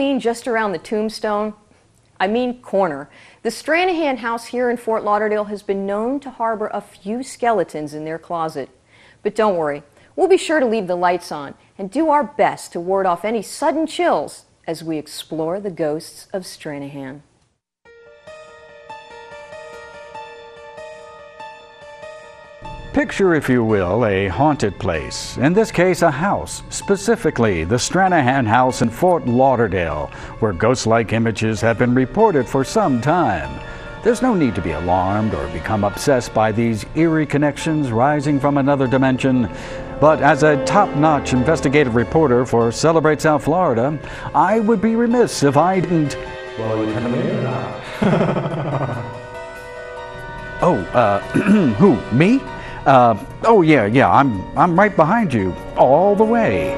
Halloween just around the tombstone, I mean corner, the Stranahan house here in Fort Lauderdale has been known to harbor a few skeletons in their closet. But don't worry, we'll be sure to leave the lights on and do our best to ward off any sudden chills as we explore the ghosts of Stranahan. Picture, if you will, a haunted place, in this case a house, specifically the Stranahan House in Fort Lauderdale, where ghost like images have been reported for some time. There's no need to be alarmed or become obsessed by these eerie connections rising from another dimension. But as a top notch investigative reporter for Celebrate South Florida, I would be remiss if I didn't. Well, you coming in or not? oh, uh, who? Me? Uh, oh yeah, yeah, I'm I'm right behind you, all the way.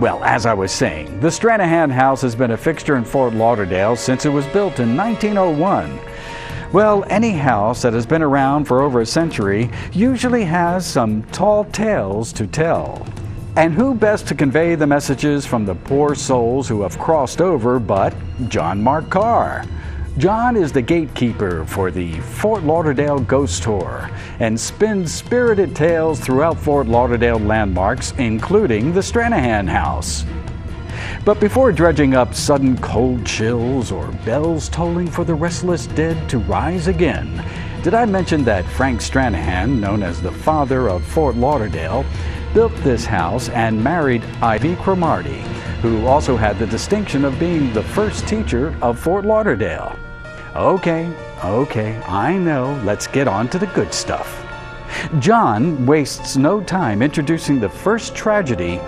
Well, as I was saying, the Stranahan House has been a fixture in Fort Lauderdale since it was built in 1901. Well, any house that has been around for over a century usually has some tall tales to tell. And who best to convey the messages from the poor souls who have crossed over but John Marc Carr? John is the gatekeeper for the Fort Lauderdale Ghost Tour and spins spirited tales throughout Fort Lauderdale landmarks, including the Stranahan House. But before dredging up sudden cold chills or bells tolling for the restless dead to rise again, did I mention that Frank Stranahan, known as the father of Fort Lauderdale, built this house and married Ivy Cromartie, who also had the distinction of being the first teacher of Fort Lauderdale. Okay, okay, I know. Let's get on to the good stuff. John wastes no time introducing the first tragedy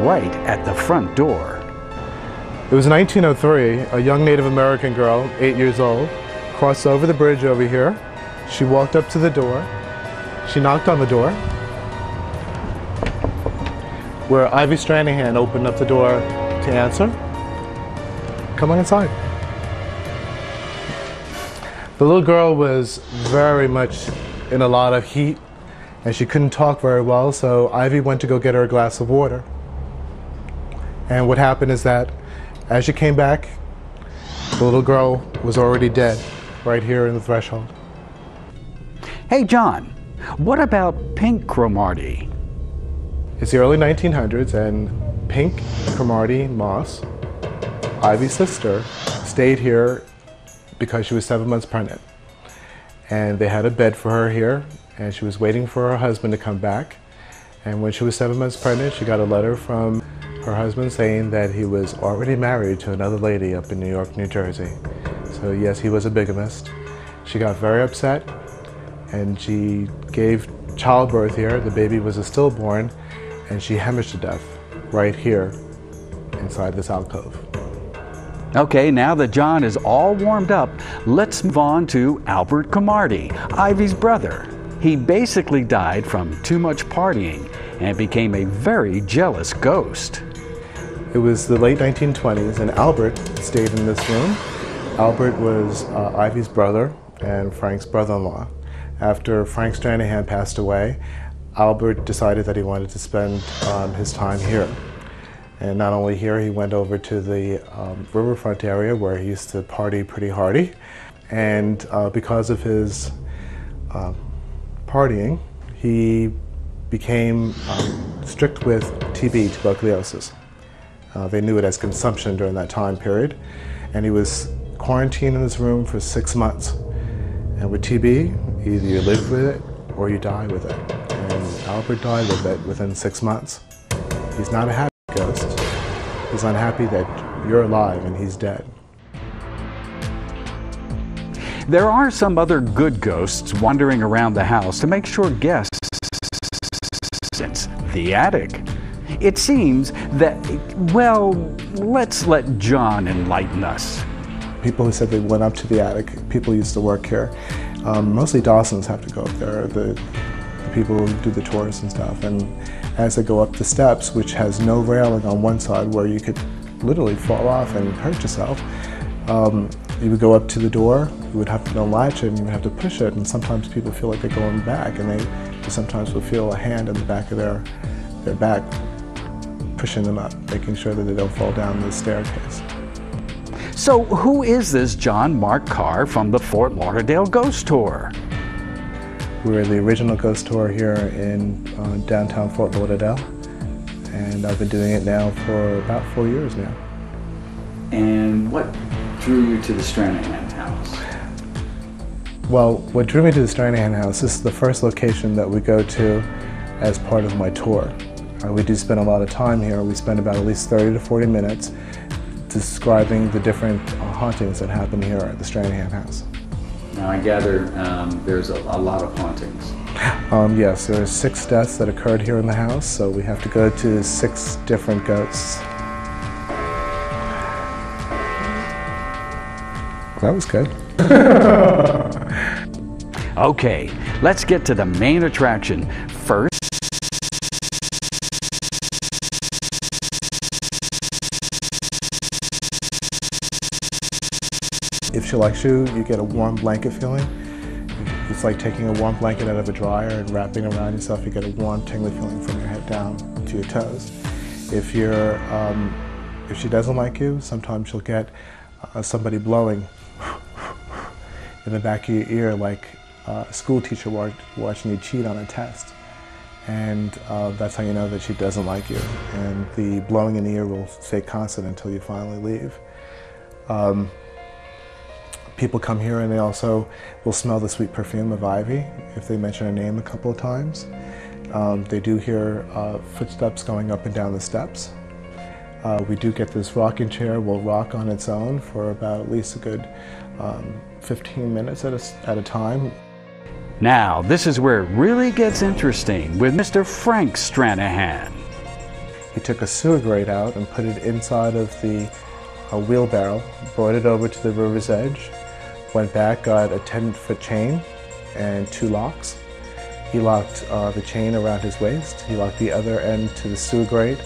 right at the front door. It was 1903. A young Native American girl, eight years old, crossed over the bridge over here. She walked up to the door. She knocked on the door. Where Ivy Stranahan opened up the door to answer. Come on inside. The little girl was very much in a lot of heat and she couldn't talk very well, so Ivy went to go get her a glass of water. And what happened is that as she came back, the little girl was already dead right here in the threshold. Hey, John, what about Pink Cromartie? It's the early 1900s, and Pink Cromartie Moss, Ivy's sister, stayed here because she was seven months pregnant. And they had a bed for her here, and she was waiting for her husband to come back. And when she was seven months pregnant, she got a letter from her husband saying that he was already married to another lady up in New York, New Jersey. So yes, he was a bigamist. She got very upset, and she gave childbirth here. The baby was a stillborn, and she hemorrhaged to death right here inside this alcove. Okay, now that John is all warmed up, let's move on to Albert Cromartie, Ivy's brother. He basically died from too much partying and became a very jealous ghost. It was the late 1920s, and Albert stayed in this room. Albert was uh, Ivy's brother and Frank's brother in law. After Frank Stranahan passed away, Albert decided that he wanted to spend um, his time here. And not only here, he went over to the um, riverfront area where he used to party pretty hardy. And uh, because of his uh, partying, he became um, strict with TB, tuberculosis. Uh, they knew it as consumption during that time period. And he was quarantined in his room for six months. And with TB, either you live with it or you die with it. Albert died with it within six months. He's not a happy ghost. He's unhappy that you're alive and he's dead. There are some other good ghosts wandering around the house to make sure guests since the attic. It seems that, well, let's let John enlighten us. People who said they went up to the attic, people used to work here. Um, mostly docents have to go up there, the, the people who do the tours and stuff. And as they go up the steps, which has no railing on one side where you could literally fall off and hurt yourself. Um, you would go up to the door, you would have to unlatch it and you would have to push it and sometimes people feel like they're going back and they sometimes will feel a hand in the back of their, their back pushing them up, making sure that they don't fall down the staircase. So, who is this John Marc Carr from the Fort Lauderdale Ghost Tour? We're the original ghost tour here in uh, downtown Fort Lauderdale, and I've been doing it now for about four years now. And what drew you to the Stranahan House? Well, what drew me to the Stranahan House this is the first location that we go to as part of my tour. Uh, we do spend a lot of time here. We spend about at least 30 to 40 minutes describing the different uh, hauntings that happen here at the Stranahan House. Now, I gather um, there's a, a, lot of hauntings. Um, yes, there are six deaths that occurred here in the house, so we have to go to six different ghosts. That was good. okay, let's get to the main attraction. If she likes you, you get a warm blanket feeling. It's like taking a warm blanket out of a dryer and wrapping around yourself. You get a warm, tingly feeling from your head down to your toes. If you're, um, if she doesn't like you, sometimes she'll get uh, somebody blowing in the back of your ear, like uh, a school teacher watch, watching you cheat on a test. And uh, that's how you know that she doesn't like you. And the blowing in the ear will stay constant until you finally leave. Um, people come here and they also will smell the sweet perfume of Ivy if they mention a name a couple of times. Um, they do hear uh, footsteps going up and down the steps. Uh, we do get this rocking chair will rock on its own for about at least a good um, 15 minutes at a, at a time. Now, this is where it really gets interesting with Mr. Frank Stranahan. He took a sewer grate out and put it inside of the uh, wheelbarrow, brought it over to the river's edge, Went back, got a 10 foot chain and two locks. He locked uh, the chain around his waist. He locked the other end to the sewer grate,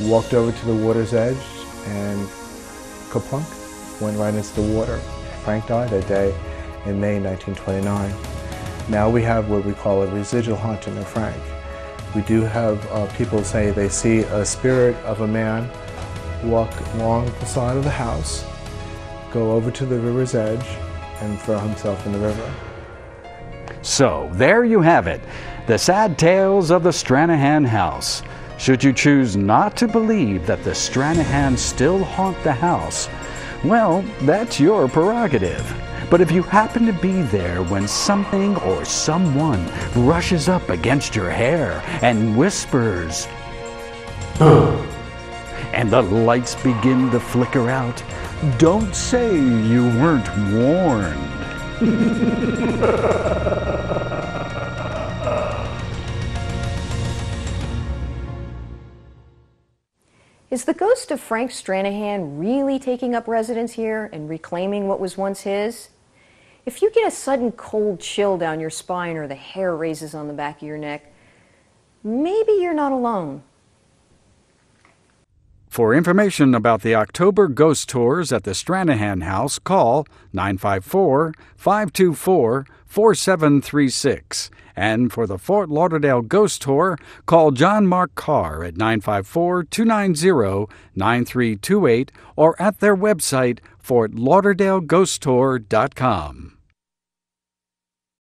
walked over to the water's edge, and kaplunk, went right into the water. Frank died that day in May 1929. Now we have what we call a residual haunting of Frank. We do have uh, people say they see a spirit of a man walk along the side of the house, go over to the river's edge, and throw himself in the river. So, there you have it the sad tales of the Stranahan house. Should you choose not to believe that the Stranahans still haunt the house, well, that's your prerogative. But if you happen to be there when something or someone rushes up against your hair and whispers, and the lights begin to flicker out, don't say you weren't warned. Is the ghost of Frank Stranahan really taking up residence here and reclaiming what was once his? If you get a sudden cold chill down your spine or the hair raises on the back of your neck, maybe you're not alone. For information about the October ghost tours at the Stranahan House, call 954 524 4736. And for the Fort Lauderdale Ghost Tour, call John Marc Carr at 954 290 9328 or at their website, fortlauderdaleghosttour.com.